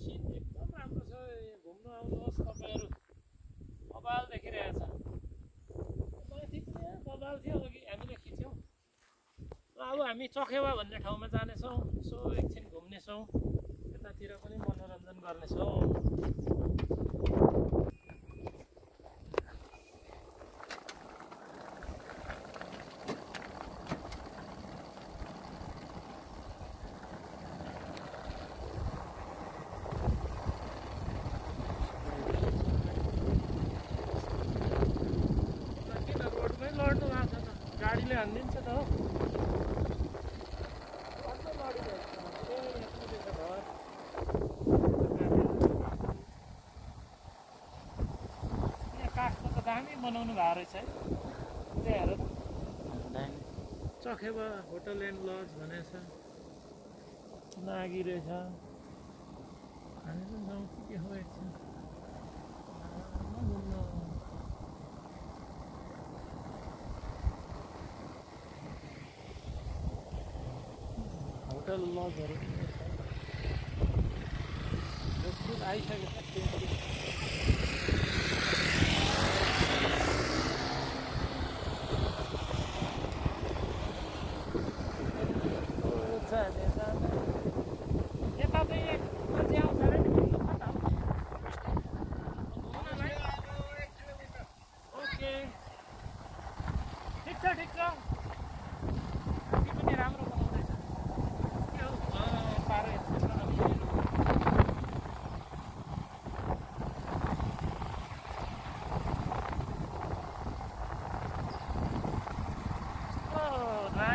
Scene एकदम राम्रो छ घुम्नु आउनुहोस् तपाईँहरू। बबाल देखिरहेछ। माथि बबाल थियो अघि हामीले खिच्यौँ। अब हामी चखेवा भन्ने ठाउँमा जानेछौँ। यसो एकछिन घुम्नेछौँ। यतातिर पनि मनोरञ्जन गर्नेछौँ किन रोडमै लड्नु भएको छ त गाडीले हानिदिन्छ त काठको त दामी बनाउनु भएको रहेछ है त्यही हेर। चखेवा होटल एन्ड लज भनेछ नागी रहेछ हामी पनि जाउँ होटल लजहरू पनि छ ढुकढुक आइसकेको छ ट्रेन। ओ, जाने, जाने।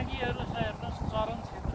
लागि सरण क्षेत्र